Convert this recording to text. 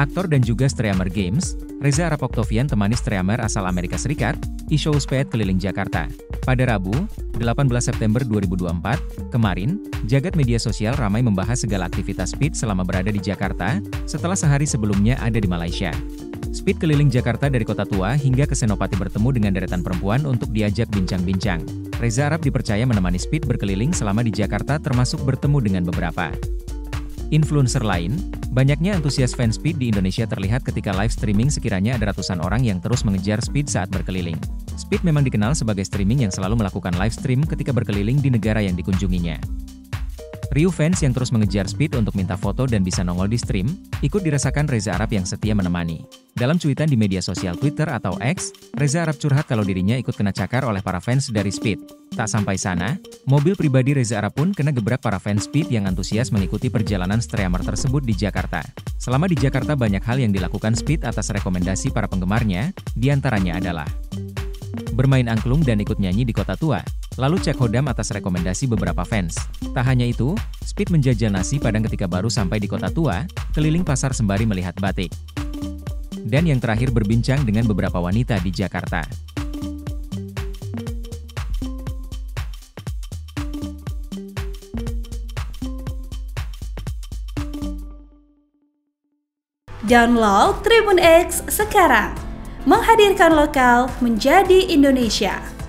Aktor dan juga streamer games, Reza Arab Octavian temani streamer asal Amerika Serikat, e-show Speed keliling Jakarta. Pada Rabu, 18 September 2024, kemarin, jagat media sosial ramai membahas segala aktivitas Speed selama berada di Jakarta, setelah sehari sebelumnya ada di Malaysia. Speed keliling Jakarta dari Kota Tua hingga ke Senopati bertemu dengan deretan perempuan untuk diajak bincang-bincang. Reza Arab dipercaya menemani Speed berkeliling selama di Jakarta termasuk bertemu dengan beberapa influencer lain, banyaknya antusias fans Speed di Indonesia terlihat ketika live streaming sekiranya ada ratusan orang yang terus mengejar Speed saat berkeliling. Speed memang dikenal sebagai streaming yang selalu melakukan live stream ketika berkeliling di negara yang dikunjunginya. Riu fans yang terus mengejar Speed untuk minta foto dan bisa nongol di stream, ikut dirasakan Reza Arab yang setia menemani. Dalam cuitan di media sosial Twitter atau X, Reza Arab curhat kalau dirinya ikut kena cakar oleh para fans dari Speed. Tak sampai sana, mobil pribadi Reza Arab pun kena gebrak para fans Speed yang antusias mengikuti perjalanan streamer tersebut di Jakarta. Selama di Jakarta banyak hal yang dilakukan Speed atas rekomendasi para penggemarnya, di antaranya adalah bermain angklung dan ikut nyanyi di kota tua, lalu cek hodam atas rekomendasi beberapa fans. Tak hanya itu, Speed menjajal nasi padang ketika baru sampai di kota tua, keliling pasar sembari melihat batik. Dan yang terakhir berbincang dengan beberapa wanita di Jakarta. Download Tribun X sekarang, menghadirkan lokal menjadi Indonesia.